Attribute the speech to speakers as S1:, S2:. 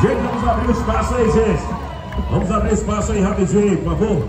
S1: Gente, vamos abrir espaço aí, gente. Vamos abrir espaço aí rapidinho, por favor.